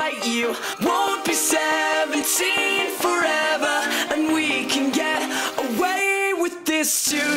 right, you won't be 17 forever, and we can get away with this too.